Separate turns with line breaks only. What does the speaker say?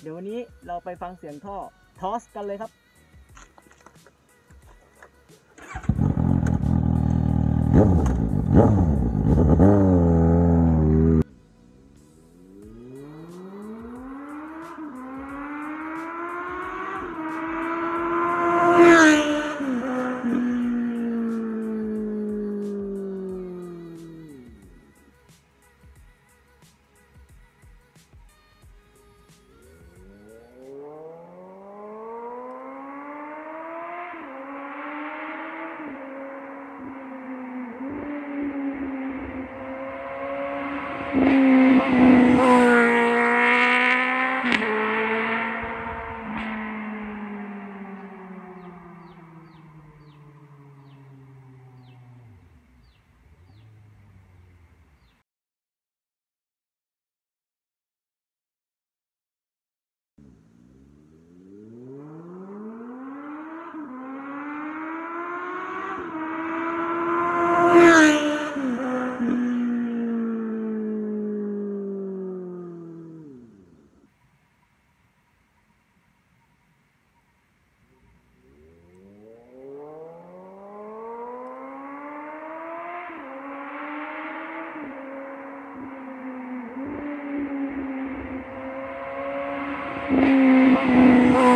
เดี๋ยววันนี้เราไปฟังเสียงท่อทอสกันเลยครับ Thank you.